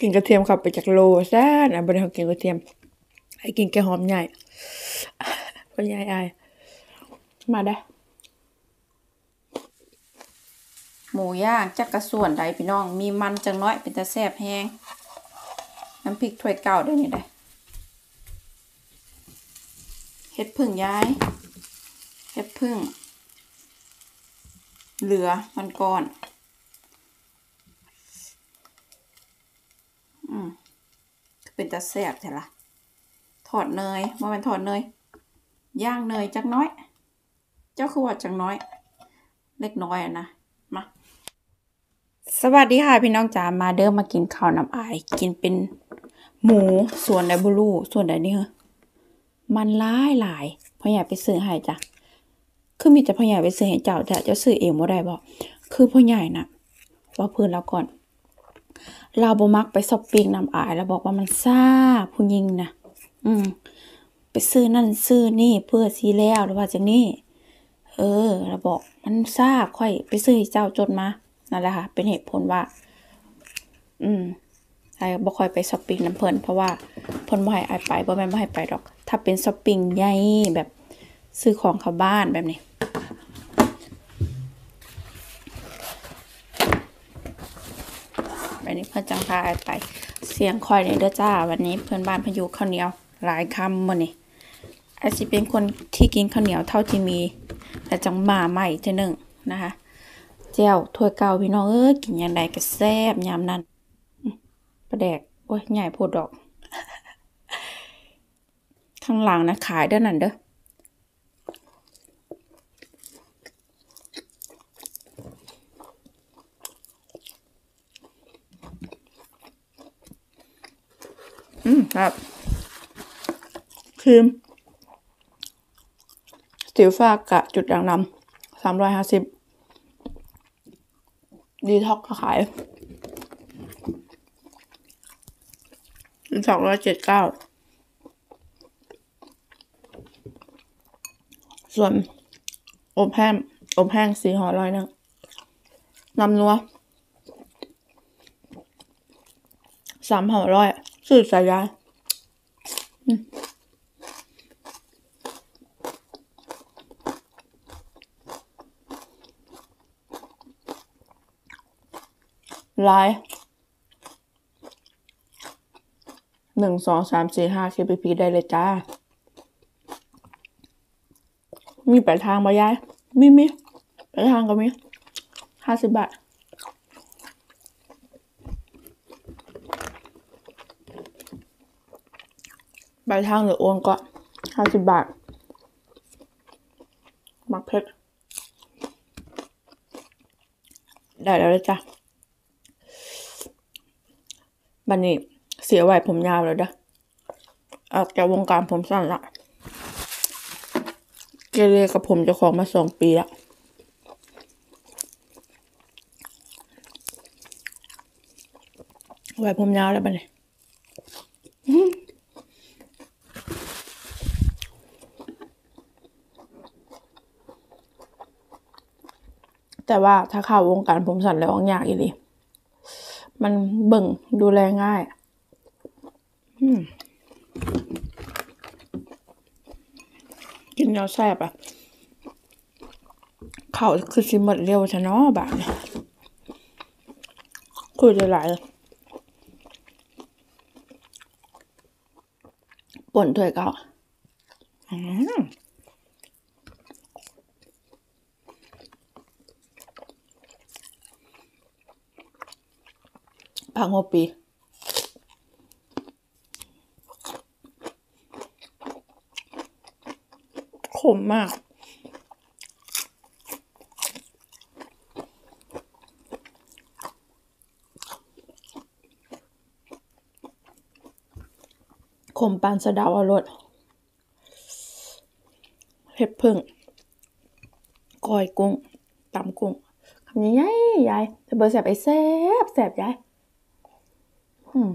กินกระเทียมขับไปจากโลซ่านอะบ่ได้เขากินกระเทียมให้กินแกหอมใหญ่พ่อใหญ่อายมาได้ หมูย่างจักกระส่วนใดพี่น้อง มีมันจังน้อยเป็นตาแซบแฮงน้ำพริกถ้วยเก่าด้วยนี่ได้เฮ็ดพึ่งย้ายเฮ็ดพึ่ง เหลือมันก่อน อืมเป็นตาแซ่บใช่ละทอดเนยว่าเป็นทอดเนยย่างเนยจักน้อย เจ้าคือว่าจักน้อย เล็กน้อยอะนะมาสวัสดีค่ะพี่น้องจ๋ามาเด้อมากินข้าวน้ำอายกินเป็นหมูส่วนไดบูรูส่วนใดนี่เหรอมันหลายหลายพ่อใหญ่ไปซื้อให้จ้ะคือมีแต่พ่อใหญ่ไปซื้อให้เจ้าจ้ะจ้าซื้อเองบ่ได้บ่คือพ่อใหญ่น่ะว่าเพื้นแล้วก่อน เราบ่มักไปช้อปปิ้งน้ำอายแล้วบอกว่ามันซ่าผู้หญิงนะอืม ไปซื้อนั่นซื้อนี่เพื่อสิแล้วหรือว่าจังนี้เออเราบอกมันซ่าค่อยไปซื้อให้เจ้าจดมานั่นแหละค่ะ เป็นเหตุผลว่า อืมไอ้บ่ค่อยไปช้อปปิ้งน้ำเพิ่นเพราะว่าเพิ่นบ่ให้อายไปบ่แม่นบ่ให้ไปดอก ถ้าเป็นช้อปปิ้งใหญ่แบบซื้อของเข้าบ้านแบบนี้ แบบนี้ เพิ่อนจังพาอ้ายไปเสียงคอยในเด้อจ้า วันนี้เพื่อนบ้านพายุข้าวเหนียวหลายคำมื้อนี้อาจสิเป็นคนที่กินข้าวเหนียวเท่าที่มี แต่จังมาใหม่เทื่อหนึ่งนะคะแจ่วถ้วยเก่าพี่น้องเอ้ยกินยามใดก็แซ่บยามนั้นปลาแดกโอ้ยใหญ่โพดดอก ข้างหลังนะขายเด้อนั่นเด้อ ครับครีมสติลฟ้ากะจุดด่างดำสามร้อยห้าสิบดีท็อกก็ขายสองร้อยเจ็ดเก้าส่วนอบแห้งอบแห้งสีห่อร้อยนึงน้ำนัวสามห่อร้อยสื่อสายยา ลายหนึ่งสองสามสี่ห้า KPP ได้เลยจ้า มีปลายทางปะยาย มีมีปลายทางก็มีห้าสิบบาทปลายทางหรือโอนก็ห้าสิบบาท มักเพชรได้แล้วเลยจ้ะ บันนี้เสียไหวผมยาวแล้วเด้อออกจากวงการผมสั้นละเกเรกับผมจะของมาสองปีละไหวผมยาวแล้วบันนี้แต่ว่าถ้าเข้าวงการผมสั้นแล้วยากอีหลี มันเบิ่งดูแลง่ายอืมกินแล้วแซ่บอะเขาวคือสิหมดเร็วชะเนาะบาทเนี่ยคุยหลายๆป่นถ้วยเก่าอืม ผักหัวปีขมมาก ขมปานสะเดาวอรสเห็ดพึ่งก้อยกุ้งตำกุ้งคำนี้ใหญ่ใหญ่แต่เบอร์แสบไอ้แสบแสบยาย Hmm.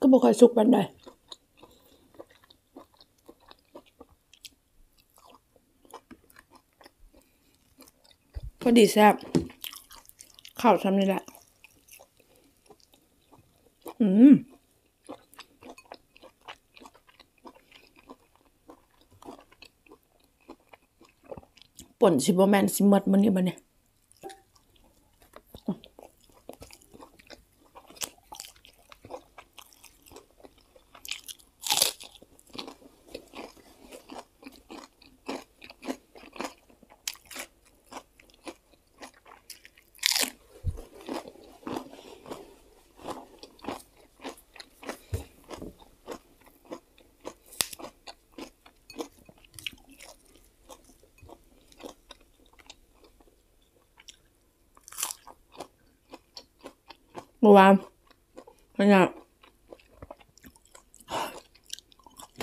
có một hồi sụp bên đây อดีแซ่บข้าวทำนี่แหละ อืมป่นชิบแมนสิหมดมันนี้บ่เนี่ย เมื่อวานเพื่อนอะ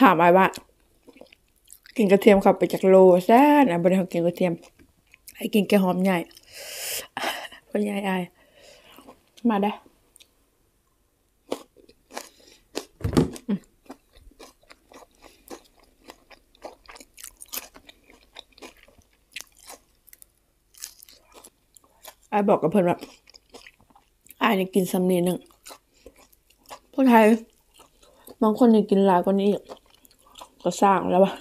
ถามไอ้ว่า กินกระเทียมขับไปจากโลซ่านะบริเขากินกระเทียมให้กินแกหอมใหญ่เพื่อนยายอายมาได้ไอ้บอกกับเพื่อนว่าายเนี่ยกินสำเนียงหนึ่งผู้ไทยบางคนเนี่ยกินหลายกว่านี้อีกก็สร้างแล้ววะ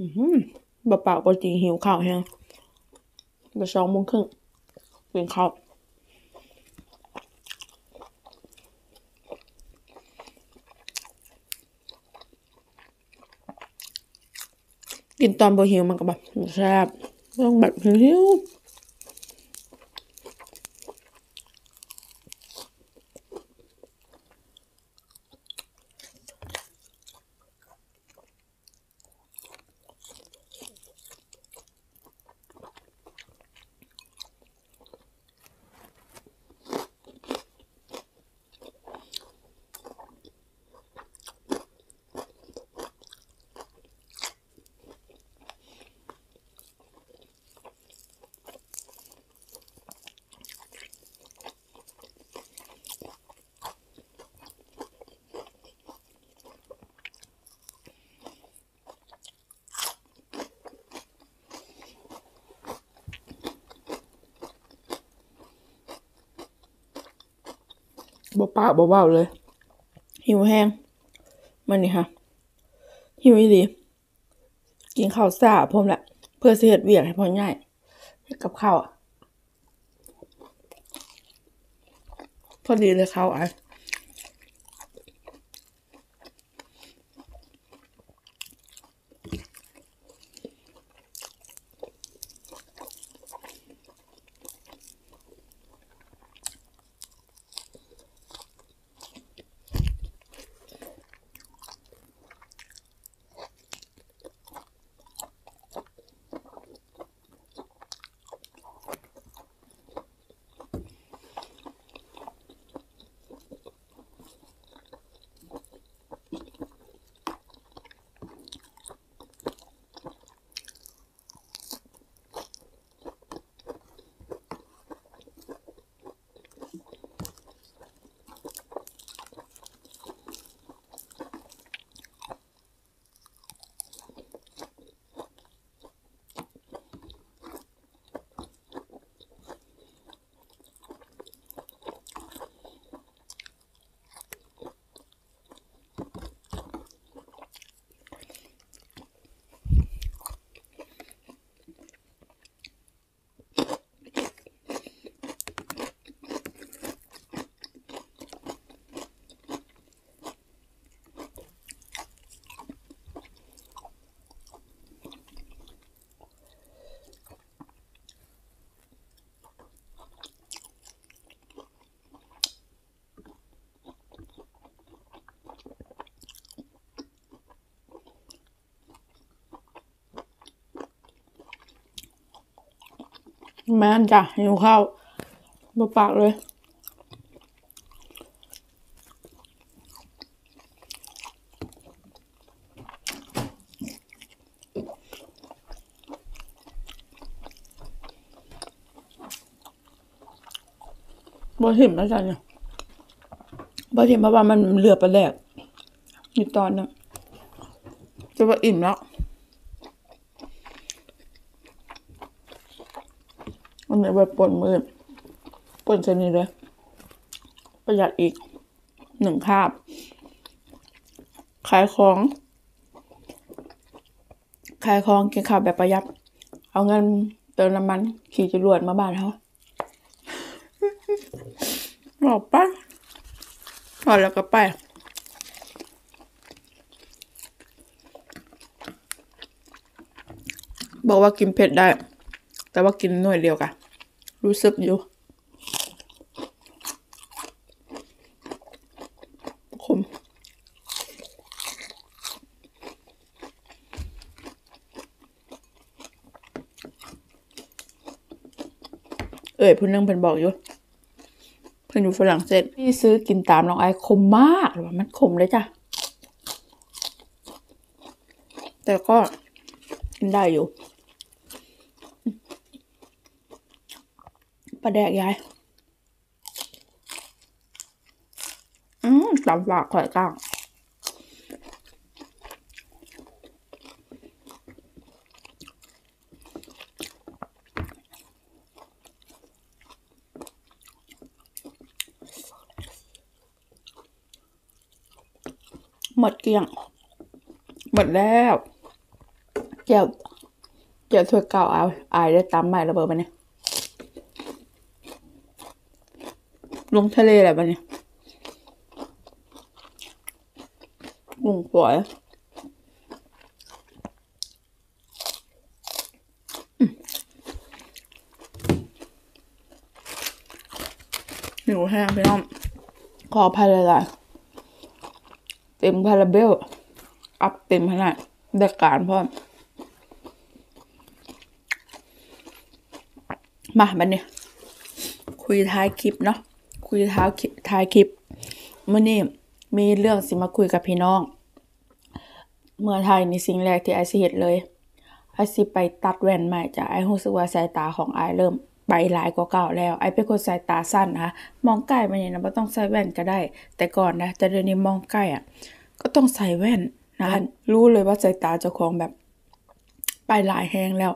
อือหือบะเปล่าปกติหิวข้าวแฮงไปสองโมงครึ่งกินข้าวกินตอนบ่หิวมันก็แบบแซ่บต้องแบบหิว บ่ปากบ่เบาเลย หิวแห้งมันนี่ค่ะ หิวอีหลีกินข้าวสาพร้อมละ เพื่อเสียดเวียกให้พ่อใหญ่เฮ็ดกับข้าวอะพอดีเลยข้าวอะ แม่นจ้ะหิวข้าวบ่ปากเลย บ่หิมแล้วจ้ะเนี่ยบ่เห็นเพราะว่ามันเหลือประแดกอยู่ตอนนึงจะว่าอิ่มแล้ว อันนี้แบบปนมือปนชนิดเลย ประหยัดอีกหนึ่งคาบ ขายของ ขายของกินข้าวแบบประหยัด เอาเงินเติมน้ำมัน ขี่จรวดมาบ้านเขาบอกปะพอแล้วก็ไปบอกว่ากินเผ็ดได้ แต่ว่ากินหน่วยเดียวกัน รู้สึกอยู่ขมเอ้ยผู้นึงเพิ่นบอกอยู่เพิ่นอยู่ฝรั่งเศสพี่ซื้อกินตามน้องไอคมมากหรือว่ามันขมเลยจ้ะ แต่ก็กินได้อยู่ ปลาแดกยาย อืมตำปากข่อยกลางหมดเกลี้ยง หมดแล้ว เจ้าเจ้าถ้วยเก่าเอาอายได้ตำใหม่ระเบิดไปเนี่ย ลงทะเลแหละบันเนี่ยกุ้งสวยหิวแห้งพี่น้องขออภัยเลยล่ะเต็มพาราเบล อัพเต็มขนาดได้การพร้อมมาบันนี้คุยท้ายคลิปเนาะ คุยท้าท้ายคลิปเมื่อนี้มีเรื่องสิมาคุยกับพี่น้อง เมื่อไทยในสิ่งแรกที่ไอซิเห็ดเลยไอซิไปตัดแว่นใหม่จ้ะไอรู้สึกว่าสายตาของไอเริ่มไปหลายกว่าเก่าแล้ว ไอเป็นคนสายตาสั้นนะคะมองใกล้มันนี่นะไม่ต้องใส่แว่นก็ได้ แต่ก่อนนะแต่เดี๋ยวนี้มองใกล้อะก็ต้องใส่แว่นนะรู้เลยว่าสายตาเจ้าของแบบไปหลายแห้งแล้ว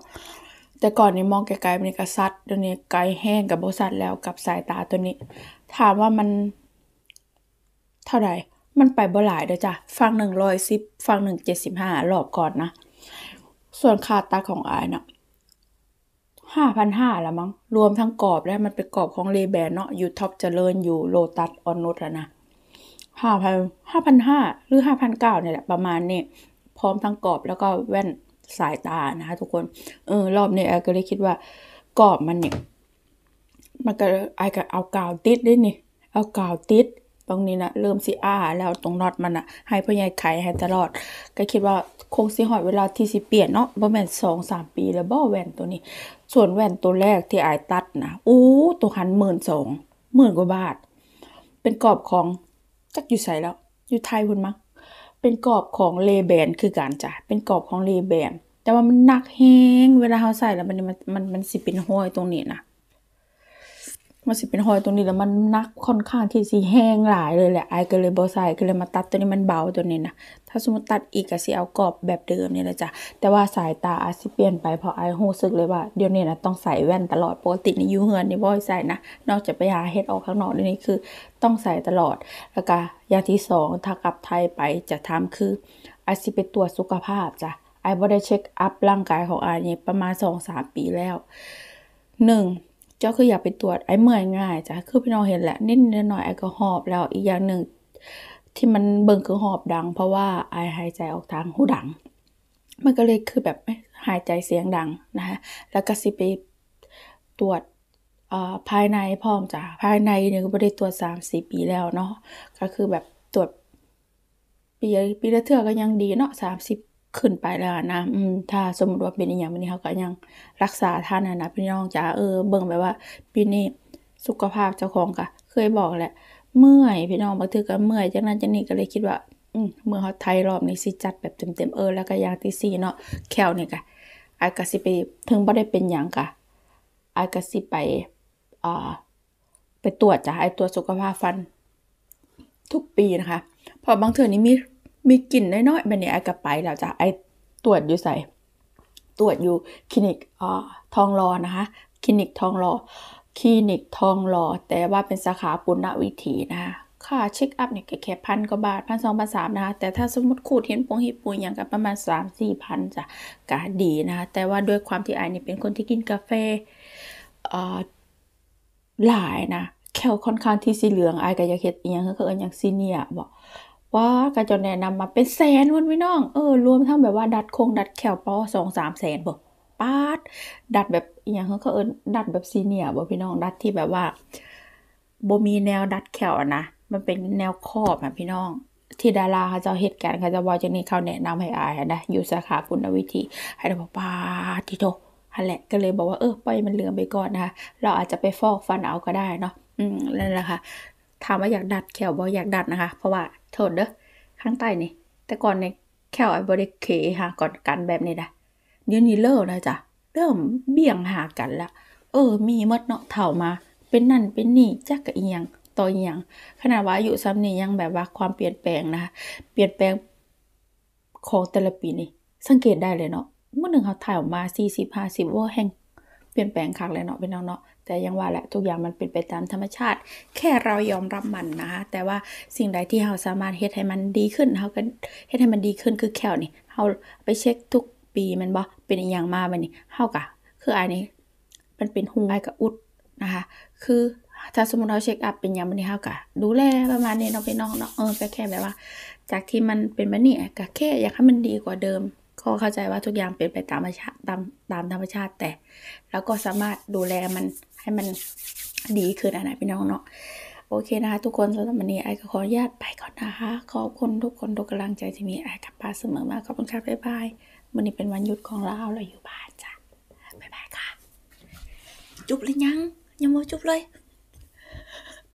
แต่ก่อนนี้มองไกลๆมันก็ซัดเดี๋ยวนี้ไกลแห้งกับบซัดแล้วกับสายตาตัวนี้ ถามว่ามัน เท่าไหร่ มันไปบ่หลายเด้อจ้ะฟังหนึ่งร้อยสิบฟังหนึ่งเจ็ดสิบห้ารอบก่อนนะ ส่วนค่าตัดของไอน่ะห้าพันห้าละมั้ง รวมทั้งกรอบแล้วมันเป็นกรอบของ Ray-Ban เนาะ อยู่ท็อปเจริญอยู่โลตัสอ่อนนุชแล้วนะห้าพันห้าพันห้าหรือห้าพันเก้าเนี่ยแหละประมาณนี้พร้อมทั้งกรอบแล้วก็แว่นสายตานะคะทุกคน เออรอบนี้ไอก็เลยคิดว่ากรอบมันเนี่ย มันก็ไอก็เอากาวติดเด้นี่ เอากาวติด ตรงนี้นะเริ่มสิอ้าแล้วตรงน็อตมันอะให้พ่อใหญ่ไขให้ตลอด ก็คิดว่าคงสิหอดเวลาที่สิเปลี่ยนเนาะบ่แม่นสองสามปีแล้วบ่แว่นตัวนี้ ส่วนแว่นตัวแรกที่ไอตัดนะอู้ตัวหันหมื่นสองหมื่นกว่าบาท เป็นกรอบของจักอยู่ใส่แล้ว อยู่ไทยพุ่นมั้งเป็นกรอบของเลแบนคือการจ้ะเป็นกรอบของเลแบนแต่ว่ามันหนักแฮงเวลาเราใส่แล้วมันมันมันมันสิเป็นห้อยตรงนี้นะ มันสิเป็นหอยตรงนี้แล้วมันนักค่อนข้างที่สิแห้งหลายเลยแหละไอายก็เลยบ่ใส่ก็เลยมาตัดตัวนี้มันเบาตัวนี้นะถ้าสมมติตัดอีกก็สิเอากรอบแบบเดิมนี่แหละจ้ะแต่ว่าสายตาอาจสิเปลี่ยนไปเพราะไอายรู้สึกเลยว่าเดี๋ยวนี้นะต้องใส่แว่นตลอดปกตินี่ยูเฮือนนี่บ่ให้ใส่นะนอกจากไปหาเฮ็ดออกข้างนอกนี่คือต้องใส่ตลอดแล้วก็อย่างที่สองถ้ากลับไทยไปจะทำคือไอาสิไปตรวจสุขภาพจ้ะไอายบ่ได้เช็คอัพร่างกายของไอายนี่ประมาณ2-3ปีแล้วหนึ่ง เจ้าคืออยากไปตรวจไอ้เมื่อยง่ายจ้ะคือพี่น้องเห็นแหละนิดหน่อยไอ้ก็หอบแล้วอีกอย่างหนึ่งที่มันเบิ่งคือหอบดัง เพราะว่าไอหายใจออกทางหูดัง มันก็เลยคือแบบหายใจเสียงดังนะคะแล้วก็สิไปตรวจอ่อภายในพร้อมจ้ะภายในเนี่ยก็บ่ได้ตรวจ3 4ปีแล้วเนาะก็คือแบบตรวจปีปีละเทื่อก็ยังดีเนาะ30 ขึ้นไปแล้วนะอืมถ้าสมมติว่าเป็นอีหยังนี้เขาก็ยังรักษาท่านนะพี่น้องจ๋าเออเบิ่งแบบว่าปีนี้สุขภาพเจ้าของก็เคยบอกแหละ เมื่อยพี่น้องบางทีก็เมื่อยจังนั้นจังนี้ก็เลยคิดว่า อืมเมื่อเฮาไทยรอบนี้สิจัดแบบเต็มๆเออแล้วก็ยางที่สี่เนาะแคลนี่ก็อาก็สิไปถึงบ่ได้เป็นหยังก็อาก็สิไปอ่าไปตรวจจ้ะไอตรวจสุขภาพฟันทุกปีนะคะเพอบางเทื่อนี้มี มีกลิ่นน้อยๆแบบนี้ไอ้ก็ไปแล้วจ้ะไอ้ตรวจอยู่ใส่ตรวจอยู่คลินิกอ่าทองหลอนะคะคลินิกทองหลอคลินิกทองหลอแต่ว่าเป็นสาขาปุณณวิถีนะคะค่าเช็คอัพเนี่ยแค่พันกว่าบาทพันสองพันสามนะคะแต่ถ้าสมมติขูดเห็นปงเห็นปูอย่างกับประมาณสามสี่พันจ้ะก็ดีนะคะแต่ว่าด้วยความที่ไอ้นี่เป็นคนที่กินกาแฟอ่าหลายนะแคลค่อนข้างที่สีเหลืองไอ้ก็อยากเฮ็ดอีหยังคือเอิ้นอย่างซีเนียบอก ว่าก็จะแนะนำมาเป็นแสนวันพี่น้อง เออ รวมทั้งแบบว่าดัดโครงดัดแขวปอสองสามแสนบ่ปาด ดัดแบบอย่างเขาเอินดัดแบบซีเนียบ่พี่น้องดัดที่แบบว่าบ่มีแนวดัดแขวนะมันเป็นแนวครอบอะพี่น้อง ที่ดาราเขาจะเฮ็ดกันเขาจะว่าจังนี้เขาแนะนำให้อายนะอยู่สาขาปุณวิธี ให้ได้บอกปาดที่โตนั่นแหละก็เลยบอกว่าเออปล่อยมันเหลืองไปก่อนนะคะเราอาจจะไปฟอกฟันเอาก็ได้เนาะอืมนั่นแหละค่ะถามว่าอยากดัดแขวบ่อยากดัดนะคะ เพราะว่า โทษเด้อข้างใต้นี่ แต่ก่อนในแค่ไอ้บริเคหาก่อนกันแบบนี้นะเดี๋ยวนี้เลิกนะจ๊ะเริ่มเบี่ยงหากันละเออ มีมดเนาะเถ่ามา เป็นนั่นเป็นนี่จักกะเอียงต่ออียงขนาดว่าอายุซ้ำนี่ยังแบบว่าความเปลี่ยนแปลงนะเปลี่ยนแปลงของแต่ละปีนี่ สังเกตได้เลยเนาะเมื่อหนึ่งเขาถ่ายออกมา40 50ว่าแห่งเปลี่ยนแปลงคักเลยเนาะเป็นน้องเนาะ แต่ยังว่าแหละทุกอย่างมันเป็นไปตามธรรมชาติ แค่เรายอมรับมันนะคะแต่ว่าสิ่งใดที่เราสามารถเฮ็ดให้มันดีขึ้นเราก็เฮ็ดให้มันดีขึ้นคือแค่วนี่เราไปเช็คทุกปีมันบ่เป็นอีหยังมาบัดนี้เฮาก็คืออันนี้ มันเป็นหูไอกับอุดนะคะ คือถ้าสมมติเราเช็คอัพเป็นหยังบัดนี้เฮาก็ดูแลประมาณนี้เนาะพี่น้องเนาะเออก็แค่แบบว่า จากที่มันเป็นแบบนี้ก็แค่อยากให้มันดีกว่าเดิม ก็เข้าใจว่าทุกอย่างเป็นไปตามธรรมชาติตามตามธรรมชาติแต่แล้วก็สามารถดูแลมันให้มันดีขึ้นอะนะพี่น้องเนาะโอเคนะคะทุกคนสำหรับวันนี้ไอก็ขออนุญาตไปก่อนนะคะ ขอบคุณทุกคนทุกกำลังใจที่มีไอกับป้าเสมอมาขอบคุณครับบ๊ายบายวันนี้เป็นวันหยุดของเราเราอยู่บ้านจ้ะบ๊ายบายค่ะ จุบเลยยังยังไม่จุบเลย